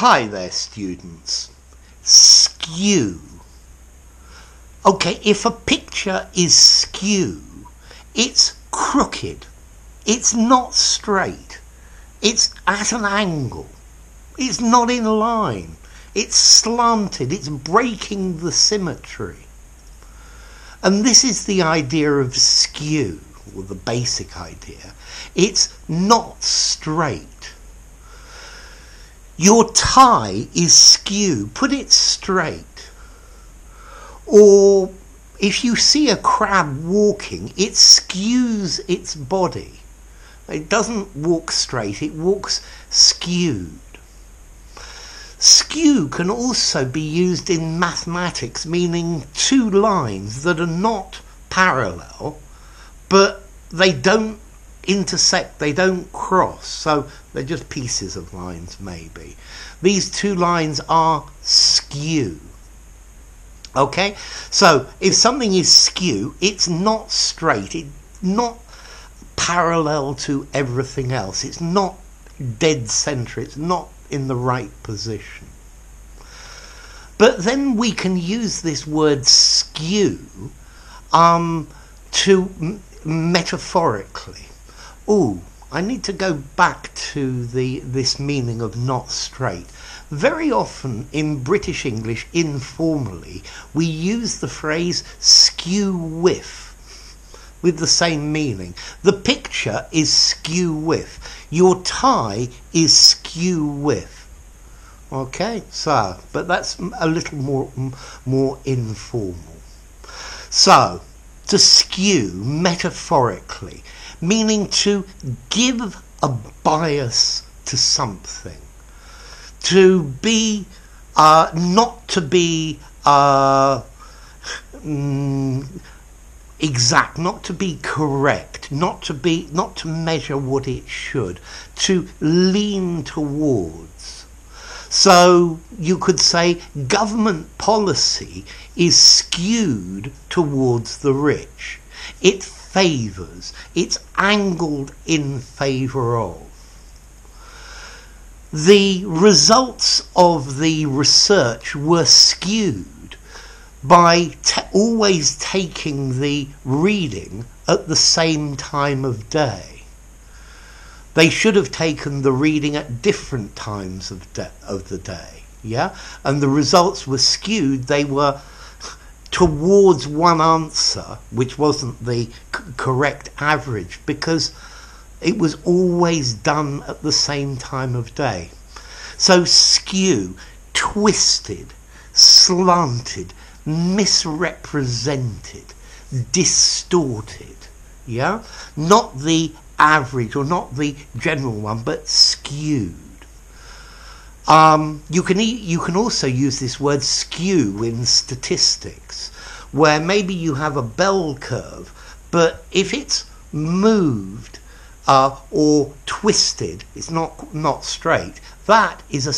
Hi there, students. Skew. Okay, if a picture is skew, it's crooked. It's not straight. It's at an angle. It's not in line. It's slanted. It's breaking the symmetry. And this is the idea of skew, or the basic idea. It's not straight. Your tie is skew. Put it straight. Or if you see a crab walking, it skews its body. It doesn't walk straight, it walks skewed. Skew can also be used in mathematics, meaning two lines that are not parallel, but they don't intersect, they don't cross, so they're just pieces of lines, maybe. These two lines are skew. Okay, so if something is skew, it's not straight, it's not parallel to everything else, it's not dead center, it's not in the right position. But then we can use this word skew um, to metaphorically. Oh, I need to go back to the this meaning of not straight. Very often in British English, informally, we use the phrase skew whiff with the same meaning. The picture is skew whiff. Your tie is skew whiff. Okay, so, but that's a little more more informal. So, to skew metaphorically, meaning to give a bias to something, to be, uh, not to be uh, mm, exact, not to be correct, not to be, not to measure what it should, to lean towards. So you could say government policy is skewed towards the rich. It favours, it's angled in favour of. The results of the research were skewed by always taking the reading at the same time of day. They should have taken the reading at different times of, de- of the day. Yeah? And the results were skewed. They were towards one answer, which wasn't the c- correct average, because it was always done at the same time of day. So skew, twisted, slanted, misrepresented, distorted. Yeah? Not the average or not the general one, but skewed. Um, you can e- you can also use this word skew in statistics, where maybe you have a bell curve, but if it's moved uh, or twisted, it's not not straight. That is a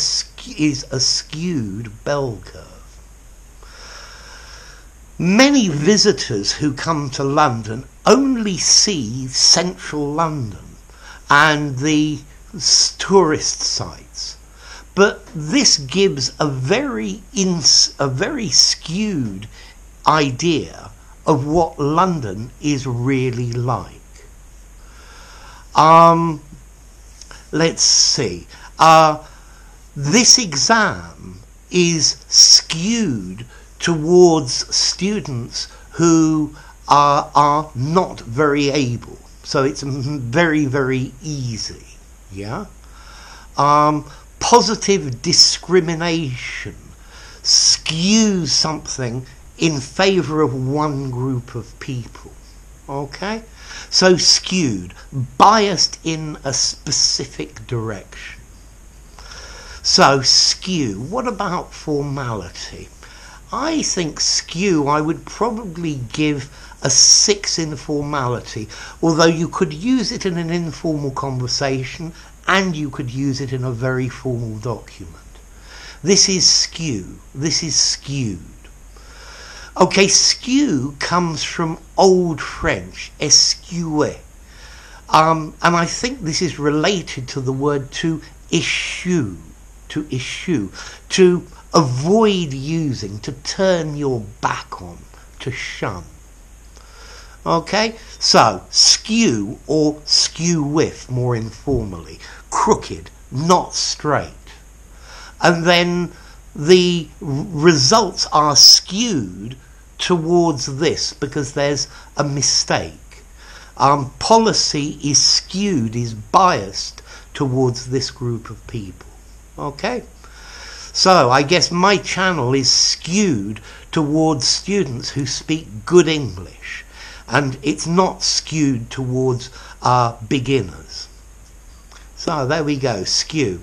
is a skewed bell curve. Many visitors who come to London only see central London and the tourist sites. But this gives a very ins- a very skewed idea of what London is really like. Um, let's see. Uh, this exam is skewed towards students who are, are not very able. So it's very, very easy. Yeah? Um, positive discrimination skews something in favor of one group of people. Okay? So skewed, biased in a specific direction. So skew. What about formality? I think skew I would probably give a six in formality, although you could use it in an informal conversation and you could use it in a very formal document. This is skew. This is skewed. Okay, skew comes from Old French, escuer. Um, and I think this is related to the word to issue, to eschew, to avoid using, to turn your back on, to shun. Okay, so skew or skew whiff more informally, crooked, not straight. And then the results are skewed towards this because there's a mistake. Um, policy is skewed, is biased towards this group of people. Okay? So I guess my channel is skewed towards students who speak good English and it's not skewed towards our beginners. So there we go, skew.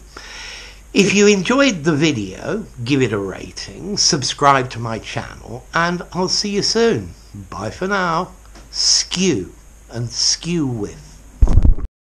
If you enjoyed the video, give it a rating, subscribe to my channel, and I'll see you soon. Bye for now. Skew and skew whiff.